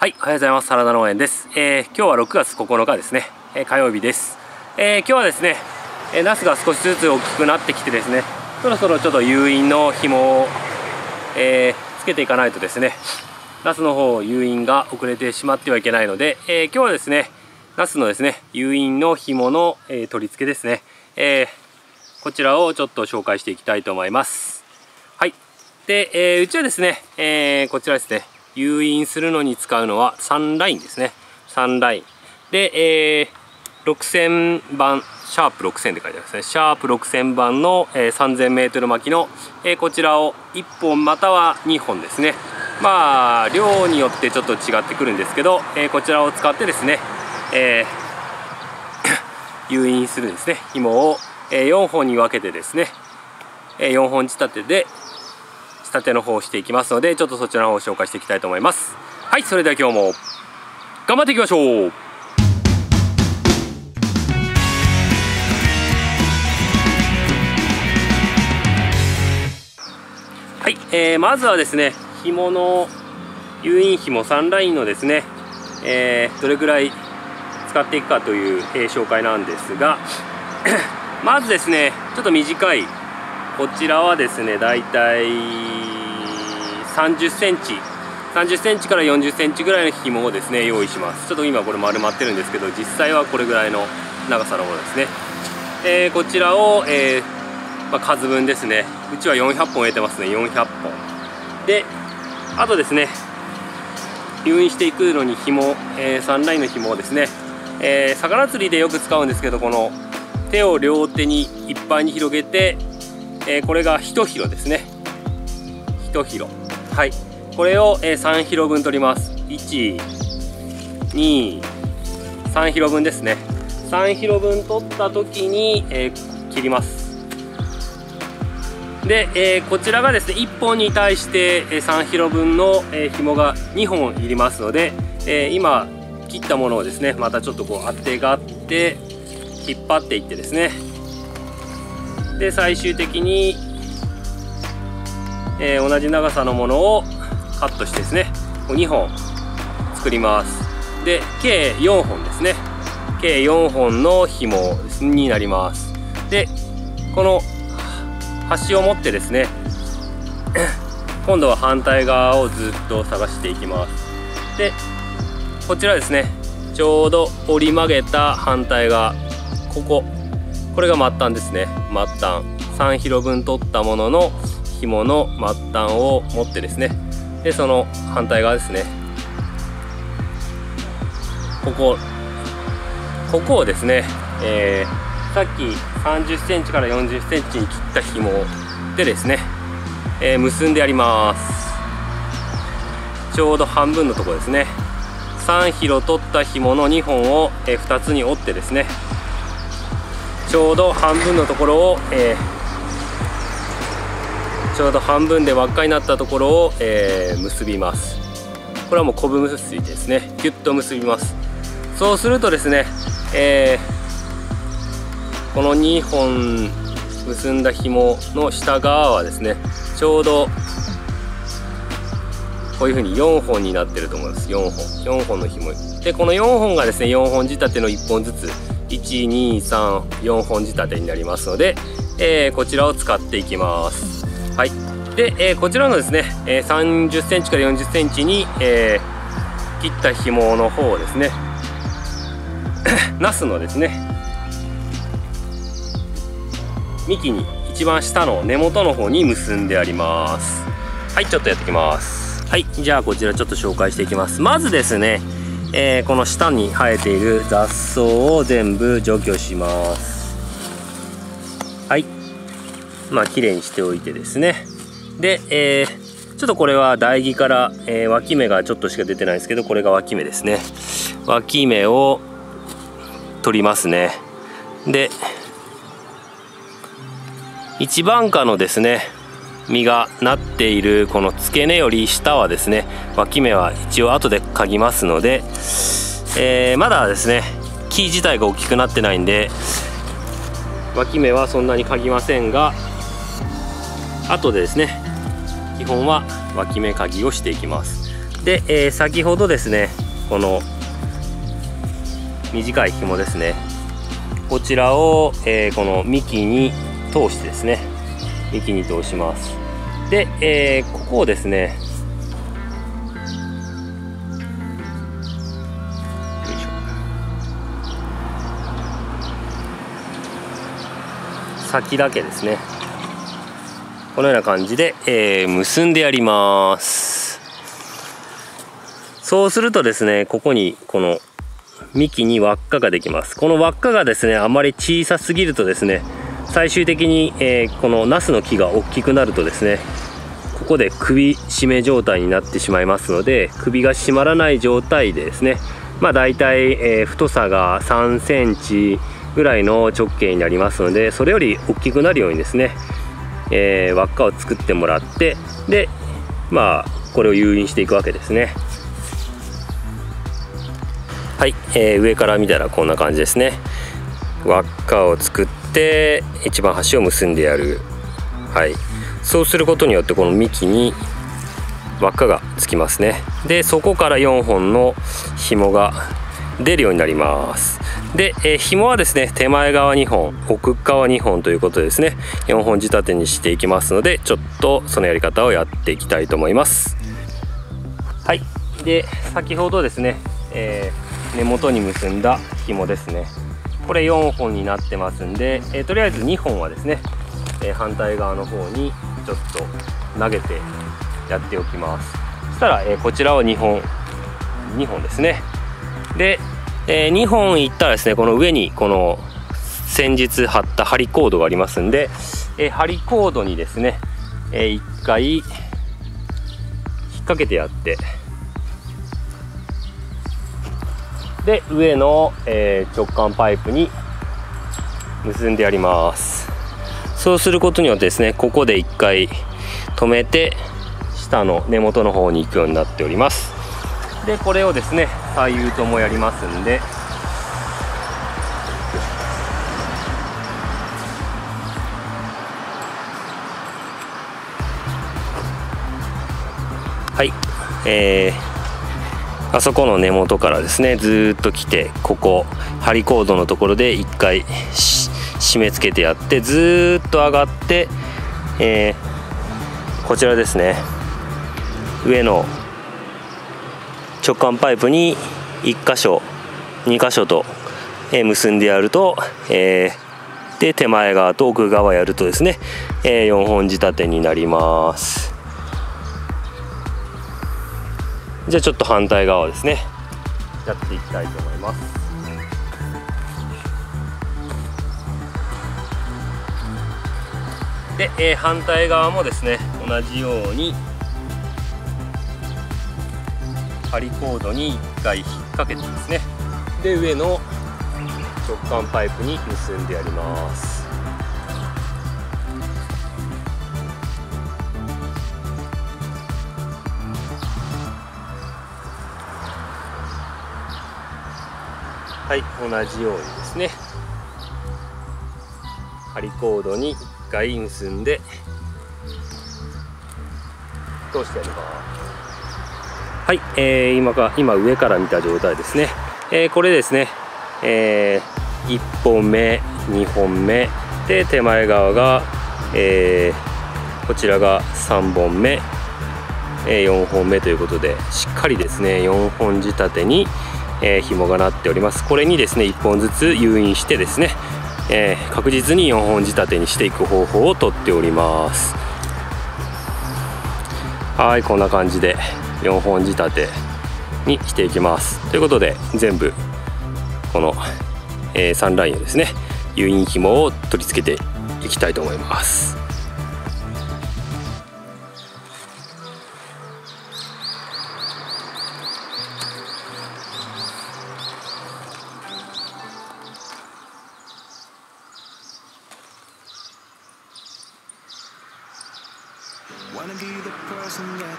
はいおはようございます。サラダ農園です、えー、今日は6月9日ですね、えー、火曜日です、えー、今日はですね、えナスが少しずつ大きくなってきてですねそろそろちょっと誘引の紐を、えつけていかないとですねナスの方誘引が遅れてしまってはいけないので、え今日はですねナスのですね誘引の紐の、え取り付けですね、えこちらをちょっと紹介していきたいと思います。はい。で、えうちはですね、えこちらですね誘引するのに使うのは3ラインですね。3ライン。で、えー、6000番シャープ6000って書いてありますね。シャープ6000番の、えー、3000m 巻きの、えー、こちらを1本または2本ですね。まあ量によってちょっと違ってくるんですけど、えー、こちらを使ってですね、えー、誘引するですね。紐を、え、4本に分けてですね、え、4本仕立てで立ての方をしていきますのでちょっとそちらの方を紹介していきたいと思います。はいそれでは今日も頑張っていきましょう。はい、えー、まずはですね紐の誘引紐3ラインのですね、えー、どれぐらい使っていくかという、えー、紹介なんですが まずですねちょっと短いこちらはですねだいたい30センチ。30センチから40センチぐらいの紐をですね用意します。ちょっと今これ丸まってるんですけど実際はこれぐらいの長さのものですね、えー、こちらを、えー、まあ、数分ですね。うちは400本得てますね。400本。であとですね誘引していくのに紐、えー、3ラインの紐をですね、えー、魚釣りでよく使うんですけどこの手を両手にいっぱいに広げて、えー、これが1広ですね。1広。はい。これを、えー、3広分取ります。123広分ですね。3広分取った時に、えー、切ります。で、えー、こちらがですね1本に対して、え3広分の、えー、紐が2本いりますので、え今切ったものをですねまたちょっとこう当てがって引っ張っていってですね。で最終的にえー、同じ長さのものをカットしてですね2本作ります。で計4本ですね。計4本の紐になります。でこの端を持ってですね 今度は反対側をずっと探していきます。でこちらですねちょうど折り曲げた反対側ここ。これが末端ですね。末端。3広分取ったものの紐の末端を持ってですね。でその反対側ですね。ここ。ここをですね、えー、さっき3 0センチから4 0センチに切った紐でですね、えー、結んでやります。ちょうど半分のとこですね。3広取った紐の2本を、2つに折ってですね。ちょうど半分のところを、えーちょうど半分で輪っかになったところを、えー、結びます。これはもう昆布結びですね。ギュッと結びます。そうするとですね、えー、この2本結んだ紐の下側はですねちょうどこういう風に4本になってると思います。4本。4本の紐。でこの4本がですね4本仕立ての1本ずつ1234本仕立てになりますので、えー、こちらを使っていきます。はい。で、えー、こちらのですね、えー、30センチから40センチに、えー、切った紐の方をですね ナスのですね幹に一番下の根元の方に結んであります。はいちょっとやってきます。はいじゃあこちらちょっと紹介していきます。まずですね、えー、この下に生えている雑草を全部除去します。はい。まあ綺麗にしておいてですね。で、えー、ちょっとこれは台木から、えー、脇芽がちょっとしか出てないですけどこれが脇芽ですね。脇芽を取りますね。で一番下のですね実がなっているこの付け根より下はですね脇芽は一応後で嗅ぎますので、えー、まだですね木自体が大きくなってないんで脇芽はそんなに嗅ぎませんがあとでですね基本は脇芽かぎをしていきます。で、えー、先ほどですねこの短い紐ですねこちらを、えー、この幹に通してですね幹に通します。で、えー、ここをですね先だけですね。このような感じで、えー、結んでやります。そうするとですねここにこの幹に輪っかができます。この輪っかがですねあまり小さすぎるとですね最終的に、えー、このナスの木が大きくなるとですねここで首締め状態になってしまいますので首が締まらない状態でですねまあ大体、えー、太さが3センチぐらいの直径になりますのでそれより大きくなるようにですね、えー、輪っかを作ってもらってでまあこれを誘引していくわけですね。はい、えー、上から見たらこんな感じですね。輪っかを作って一番端を結んでやる。はい。そうすることによってこの幹に輪っかがつきますね。でそこから4本の紐が出るようになります。で、えー、紐はですね手前側2本奥側2本ということでですね。4本仕立てにしていきますのでちょっとそのやり方をやっていきたいと思います。はい。で先ほどですね、えー根元に結んだ紐ですね。これ4本になってますんで、えー、とりあえず2本はですね、えー、反対側の方にちょっと投げてやっておきます。そしたら、え、こちらを2本2本ですね。で、え2本いったらですねこの上にこの先日貼った針コードがありますんで、え針コードにですね、え1回引っ掛けてやってで上の、えー、直管パイプに結んでやります。そうすることによってですねここで1回止めて下の根元の方に行くようになっております。でこれをですね左右ともやりますんで。はい。えーあそこの根元からですねずっと来てここ針コードのところで1回締め付けてやってずっと上がって、えー、こちらですね上の直管パイプに1箇所2箇所と、えー、結んでやると、えー、で手前側と奥側やるとですね、え4本仕立てになります。じゃあちょっと反対側ですね。やっていきたいと思います。で、えー、反対側もですね同じように針コードに1回引っ掛けてですね。で上の直管パイプに結んでやります。はい同じようにですね。針コードに1回結んで通してやりますはい、えー、今か今上から見た状態ですね、えー、これですね、えー、1本目2本目。で手前側が、えー、こちらが3本目、え、4本目ということでしっかりですね4本仕立てにえ、紐がなっております。これにですね1本ずつ誘引してですね、え、確実に4本仕立てにしていく方法をとっております。はいこんな感じで4本仕立てにしていきます。ということで全部この、えー、3ラインをですね誘引紐を取り付けていきたいと思います。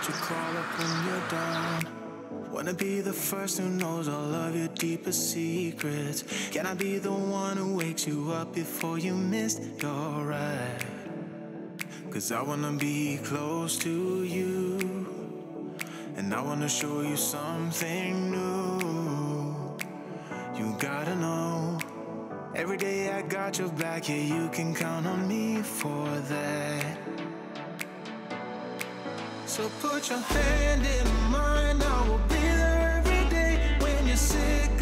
let you crawl up when you're down. Wanna be the first who knows all of your deepest secrets. Can I be the one who wakes you up before you miss your ride? Cause I wanna be close to you. And I wanna show you something new. You gotta know. Every day I got your back, yeah, you can count on me for that. So put your hand in mine, I will be there every day when you're sick.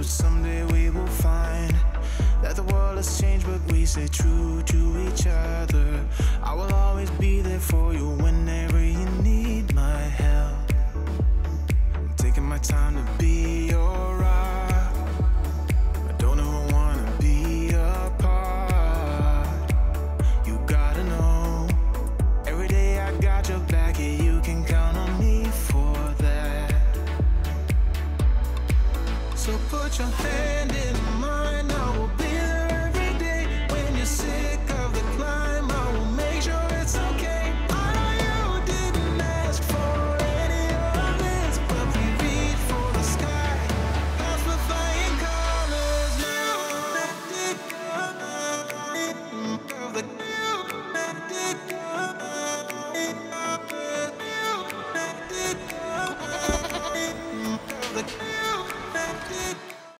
but someday we will find that the world has changed, but we stay true to each other. I will always